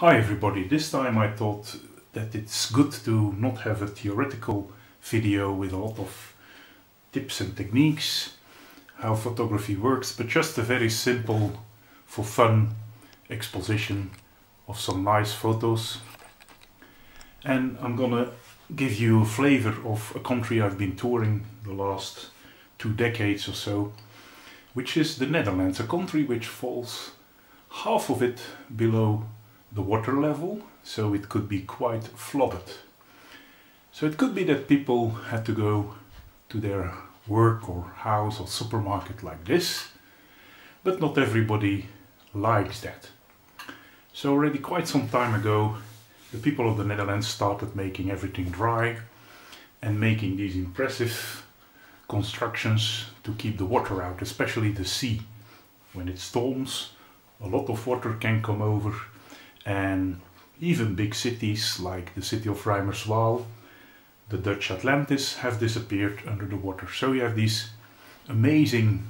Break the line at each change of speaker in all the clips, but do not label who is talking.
Hi everybody, this time I thought that it's good to not have a theoretical video with a lot of tips and techniques, how photography works, but just a very simple, for fun, exposition of some nice photos. And I'm gonna give you a flavor of a country I've been touring the last two decades or so, which is the Netherlands, a country which falls half of it below the water level, so it could be quite flooded. So it could be that people had to go to their work or house or supermarket like this, but not everybody likes that. So already quite some time ago, the people of the Netherlands started making everything dry and making these impressive constructions to keep the water out, especially the sea. When it storms, a lot of water can come over and even big cities like the city of Reimerswaal, the Dutch Atlantis have disappeared under the water. So you have these amazing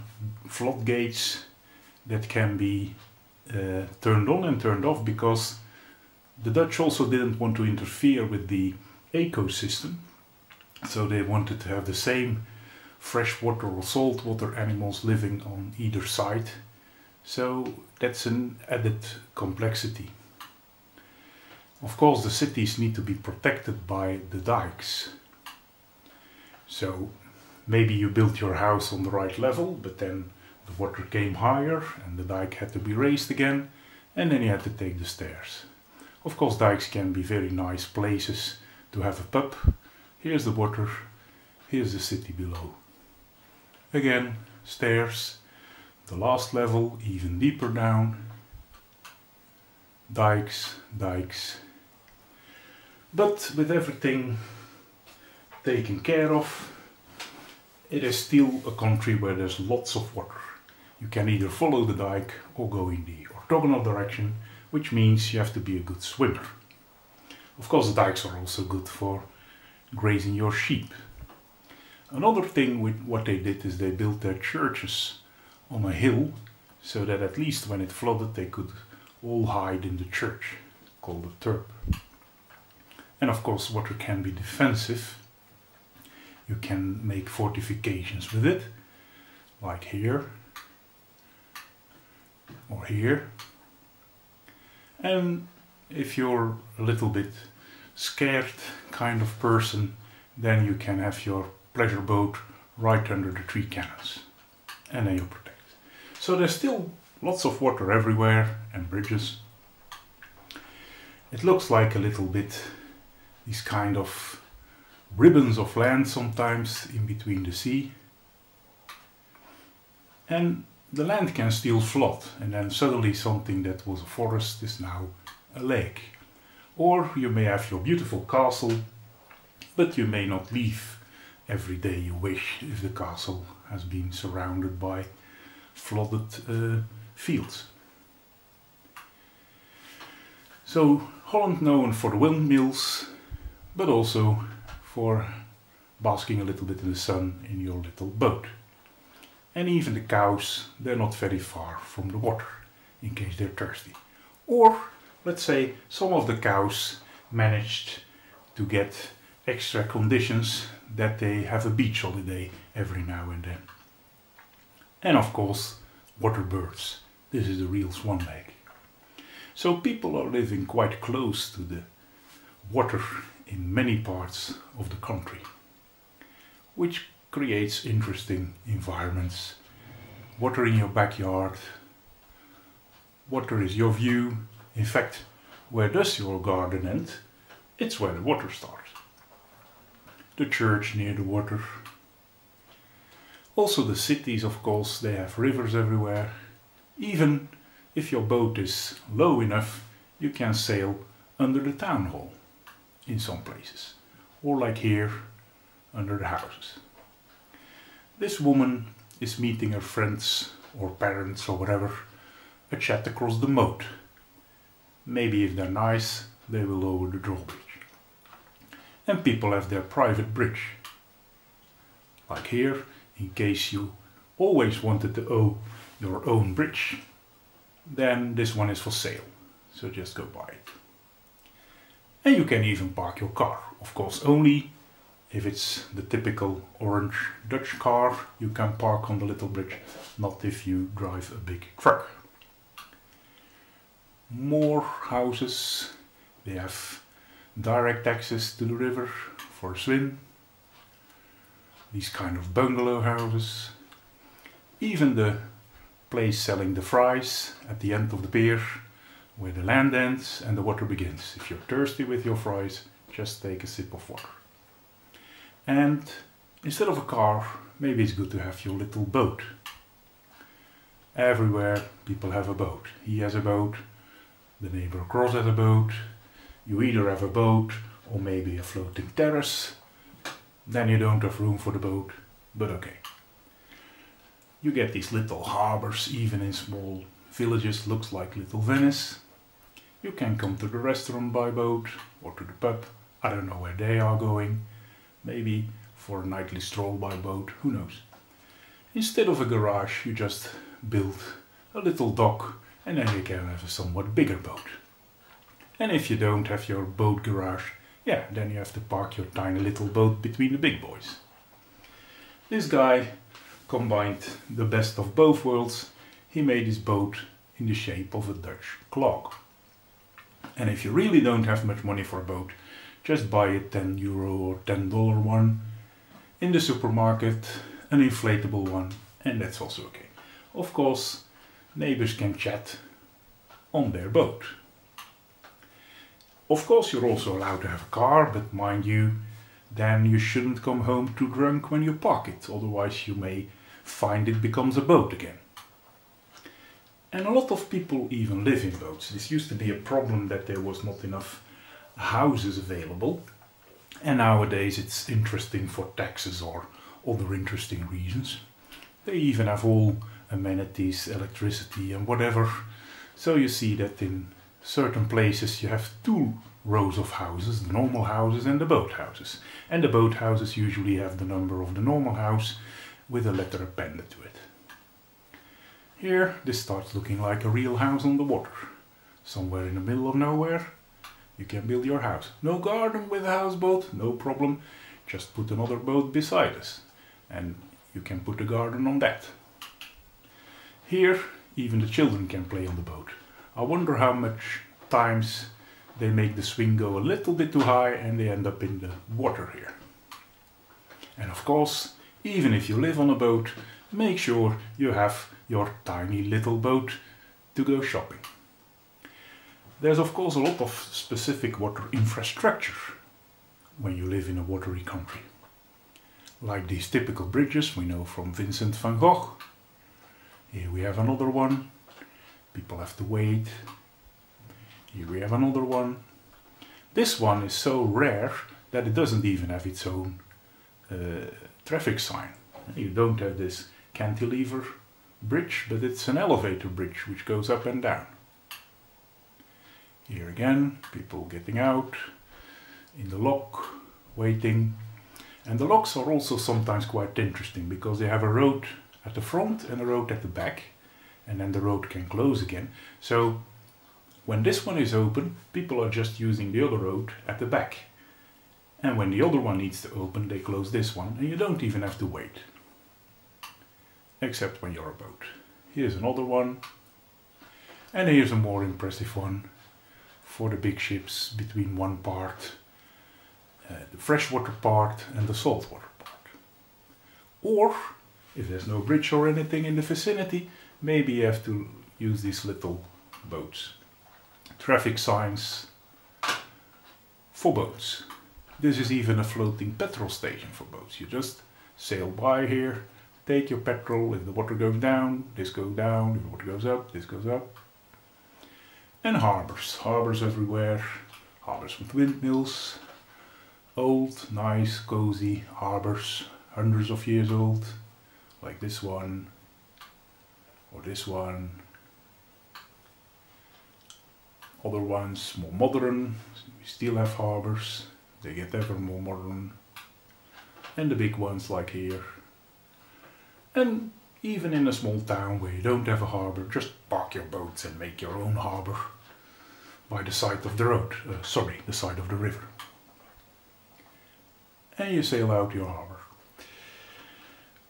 floodgates that can be uh, turned on and turned off because the Dutch also didn't want to interfere with the ecosystem. So they wanted to have the same freshwater or saltwater animals living on either side. So that's an added complexity. Of course the cities need to be protected by the dikes. So maybe you built your house on the right level, but then the water came higher and the dike had to be raised again and then you had to take the stairs. Of course dikes can be very nice places to have a pub. Here's the water, here's the city below. Again, stairs, the last level even deeper down, dikes, dikes, but with everything taken care of, it is still a country where there's lots of water. You can either follow the dike or go in the orthogonal direction, which means you have to be a good swimmer. Of course, the dikes are also good for grazing your sheep. Another thing with what they did is they built their churches on a hill so that at least when it flooded they could all hide in the church, called a terp. And of course water can be defensive. You can make fortifications with it, like here or here. And if you're a little bit scared kind of person, then you can have your pleasure boat right under the tree cannons and then you're protected. So there's still lots of water everywhere and bridges. It looks like a little bit these kind of ribbons of land sometimes in between the sea. And the land can still flood and then suddenly something that was a forest is now a lake. Or you may have your beautiful castle, but you may not leave every day you wish if the castle has been surrounded by flooded uh, fields. So Holland known for the windmills, but also for basking a little bit in the sun in your little boat. And even the cows, they're not very far from the water in case they're thirsty. Or, let's say, some of the cows managed to get extra conditions that they have a beach holiday every now and then. And of course, water birds. This is the real swan lake. So people are living quite close to the water in many parts of the country, which creates interesting environments. Water in your backyard, water is your view. In fact, where does your garden end? It's where the water starts. The church near the water. Also the cities, of course, they have rivers everywhere. Even if your boat is low enough, you can sail under the town hall in some places, or like here, under the houses. This woman is meeting her friends or parents or whatever, a chat across the moat. Maybe if they're nice, they will lower the drawbridge. And people have their private bridge. Like here, in case you always wanted to own your own bridge, then this one is for sale. so just go buy it. And you can even park your car, of course only if it's the typical orange Dutch car you can park on the little bridge, not if you drive a big truck. More houses, they have direct access to the river for a swim. These kind of bungalow houses. Even the place selling the fries at the end of the pier where the land ends and the water begins. If you're thirsty with your fries, just take a sip of water. And instead of a car, maybe it's good to have your little boat. Everywhere people have a boat. He has a boat, the neighbor across has a boat, you either have a boat or maybe a floating terrace. Then you don't have room for the boat, but okay. You get these little harbors even in small villages, looks like little Venice. You can come to the restaurant by boat or to the pub. I don't know where they are going. Maybe for a nightly stroll by boat, who knows. Instead of a garage, you just build a little dock and then you can have a somewhat bigger boat. And if you don't have your boat garage, yeah, then you have to park your tiny little boat between the big boys. This guy combined the best of both worlds. He made his boat in the shape of a Dutch clock. And if you really don't have much money for a boat, just buy a 10 euro or 10 dollar one in the supermarket, an inflatable one, and that's also okay. Of course, neighbors can chat on their boat. Of course, you're also allowed to have a car, but mind you, then you shouldn't come home too drunk when you park it, otherwise you may find it becomes a boat again. And a lot of people even live in boats. This used to be a problem that there was not enough houses available. And nowadays it's interesting for taxes or other interesting reasons. They even have all amenities, electricity and whatever. So you see that in certain places you have two rows of houses, the normal houses and the boat houses. And the boat houses usually have the number of the normal house with a letter appended to it. Here this starts looking like a real house on the water. Somewhere in the middle of nowhere you can build your house. No garden with a houseboat, no problem. Just put another boat beside us and you can put a garden on that. Here even the children can play on the boat. I wonder how much times they make the swing go a little bit too high and they end up in the water here. And of course, even if you live on a boat, make sure you have your tiny little boat to go shopping. There's of course a lot of specific water infrastructure when you live in a watery country. Like these typical bridges we know from Vincent van Gogh. Here we have another one. People have to wait. Here we have another one. This one is so rare that it doesn't even have its own uh, traffic sign. You don't have this cantilever bridge, but it's an elevator bridge which goes up and down. Here again, people getting out in the lock, waiting. And the locks are also sometimes quite interesting because they have a road at the front and a road at the back and then the road can close again. So when this one is open, people are just using the other road at the back. And when the other one needs to open, they close this one and you don't even have to wait. Except when you're a boat. Here's another one. And here's a more impressive one for the big ships between one part, uh, the freshwater part and the saltwater part. Or, if there's no bridge or anything in the vicinity, maybe you have to use these little boats. Traffic signs for boats. This is even a floating petrol station for boats. You just sail by here, take your petrol, if the water goes down, this goes down, if the water goes up, this goes up and harbors. Harbors everywhere. Harbors with windmills. Old, nice, cozy harbors, hundreds of years old, like this one, or this one. Other ones more modern, we still have harbors, they get ever more modern. And the big ones like here. And even in a small town where you don't have a harbor, just park your boats and make your own harbor. by the side of the road, uh, sorry, the side of the river. And you sail out your harbor.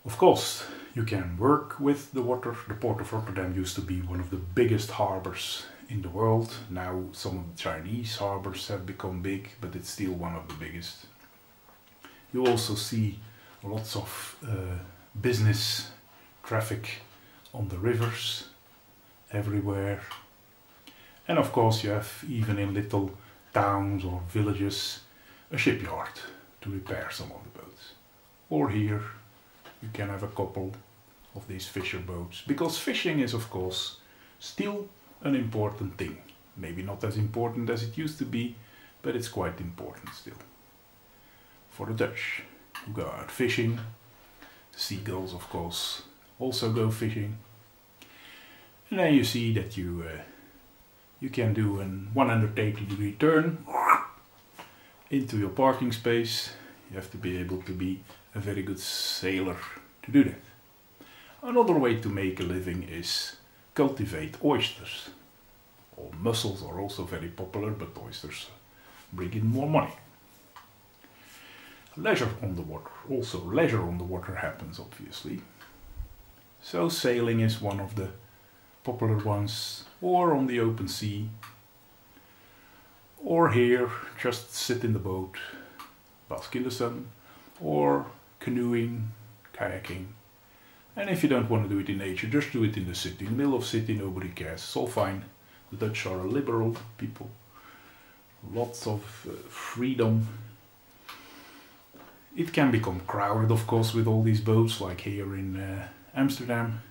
Of course, you can work with the water. The port of Rotterdam used to be one of the biggest harbors in the world. Now some of the Chinese harbors have become big, but it's still one of the biggest. You also see lots of uh, business traffic on the rivers everywhere. And of course you have even in little towns or villages a shipyard to repair some of the boats. Or here you can have a couple of these fisher boats because fishing is of course still an important thing. Maybe not as important as it used to be, but it's quite important still. For the Dutch who go out fishing, seagulls of course also go fishing. And then you see that you uh, you can do a 180 degree turn into your parking space. You have to be able to be a very good sailor to do that. Another way to make a living is cultivate oysters. Or mussels are also very popular, but oysters bring in more money. Leisure on the water. Also leisure on the water happens obviously. So sailing is one of the popular ones or on the open sea or here just sit in the boat, bask in the sun or canoeing, kayaking. And if you don't want to do it in nature, just do it in the city. In the middle of city, nobody cares. It's all fine. The Dutch are a liberal people. Lots of uh, freedom. It can become crowded, of course, with all these boats, like here in uh, Amsterdam.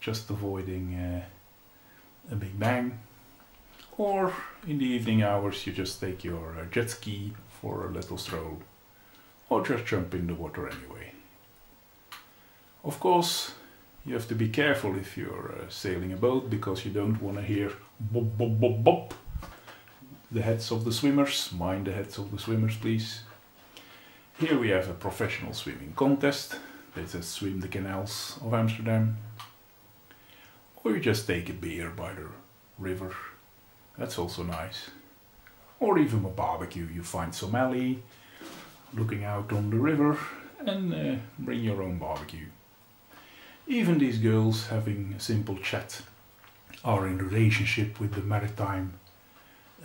Just avoiding uh, a big bang. Or in the evening hours, you just take your uh, jet ski for a little stroll or just jump in the water anyway. Of course, you have to be careful if you're uh, sailing a boat because you don't want to hear bop bop bop bop the heads of the swimmers. Mind the heads of the swimmers, please. Here we have a professional swimming contest. They just swim the canals of Amsterdam. Or you just take a beer by the river. That's also nice. Or even a barbecue. You find some alley, looking out on the river and uh, bring your own barbecue. Even these girls having a simple chat are in relationship with the maritime,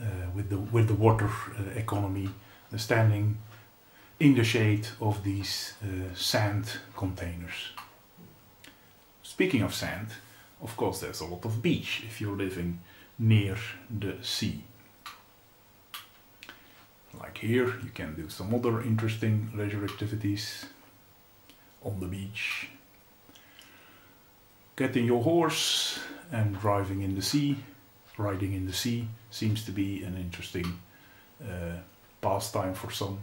uh, with the with the water uh, economy, the standing in the shade of these uh, sand containers. Speaking of sand, of course there's a lot of beach if you're living near the sea. Like here, you can do some other interesting leisure activities on the beach. Getting your horse and driving in the sea, riding in the sea, seems to be an interesting uh, pastime for some.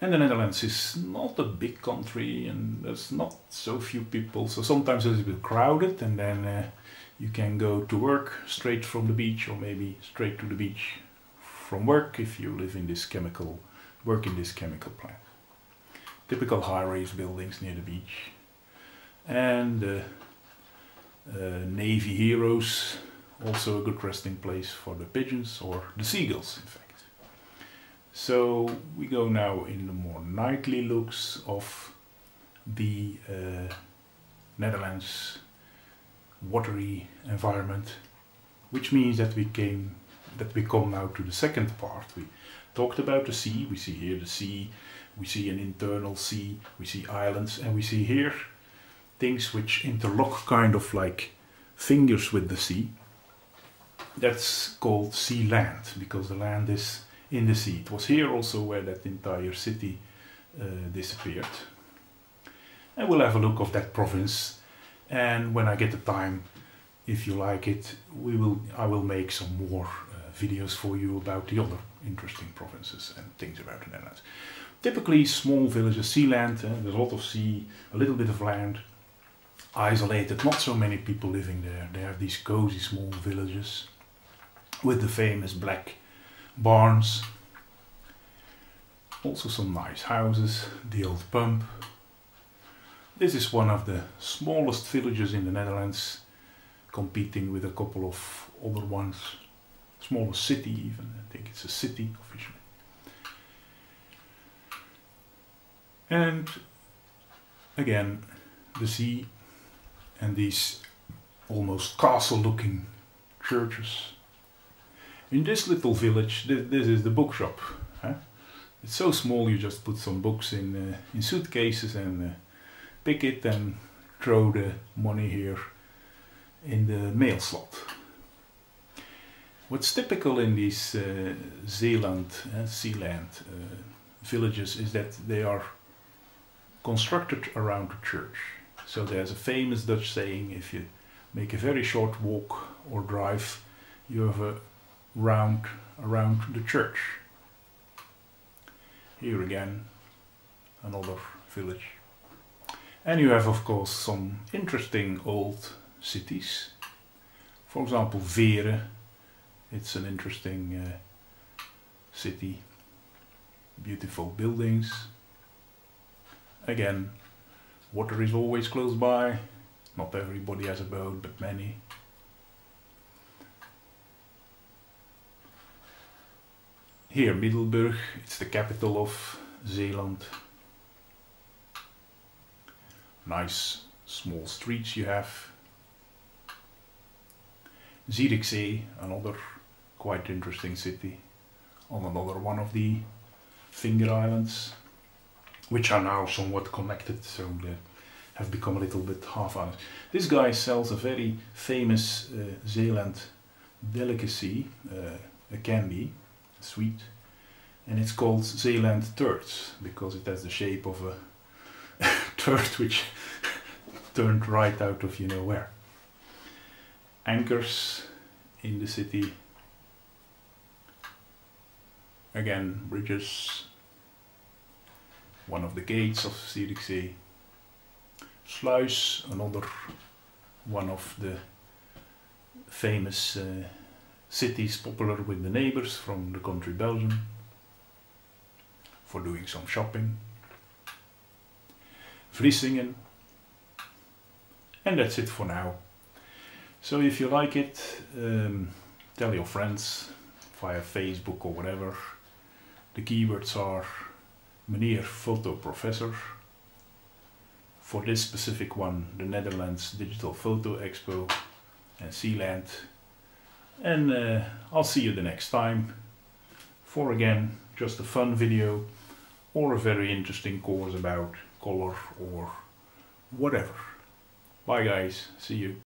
And the Netherlands is not a big country and there's not so few people, so sometimes it's a bit crowded and then uh, you can go to work straight from the beach or maybe straight to the beach from work if you live in this chemical, work in this chemical plant. Typical high-rise buildings near the beach. And uh, uh, Navy heroes, also a good resting place for the pigeons or the seagulls in fact. So we go now in the more nightly looks of the uh, Netherlands watery environment, which means that we came that we come now to the second part. We talked about the sea, we see here the sea, we see an internal sea, we see islands, and we see here things which interlock kind of like fingers with the sea. That's called sea land, because the land is in the sea. It was here also where that entire city uh, disappeared. And we'll have a look of that province and when I get the time if you like it we will I will make some more uh, videos for you about the other interesting provinces and things about the Netherlands. Typically small villages, sea land, uh, there's a lot of sea, a little bit of land, isolated, not so many people living there. They have these cozy small villages with the famous black barns. Also some nice houses, the old pump, this is one of the smallest villages in the Netherlands competing with a couple of other ones. Smaller city even, I think it's a city officially. And again, the sea and these almost castle looking churches. In this little village, this, this is the bookshop. Huh? It's so small you just put some books in, uh, in suitcases and uh, pick it and throw the money here in the mail slot. What's typical in these uh, Zeeland, uh, Sealand uh, villages is that they are constructed around a church. So there's a famous Dutch saying, if you make a very short walk or drive, you have a round around the church. Here again, another village. And you have of course some interesting old cities. For example, Veere. it's an interesting uh, city, beautiful buildings. Again, water is always close by, not everybody has a boat, but many. Here, Middelburg, it's the capital of Zeeland. Nice small streets you have. Zierikzee, another quite interesting city on another one of the finger islands, which are now somewhat connected, so they have become a little bit half islands. This guy sells a very famous uh, Zeeland delicacy, uh, a candy, sweet, and it's called Zeeland Turds because it has the shape of a turd which turned right out of you know where. Anchors in the city. Again, bridges. One of the gates of Zierikzee. Sluis, another one of the famous uh, cities popular with the neighbors from the country Belgium for doing some shopping. Vlissingen. And that's it for now. So if you like it, um, tell your friends via Facebook or whatever. The keywords are Menhir Photo Professor. For this specific one, the Netherlands Digital Photo Expo and Sealand and uh, I'll see you the next time for again just a fun video or a very interesting course about color or whatever. Bye guys, see you.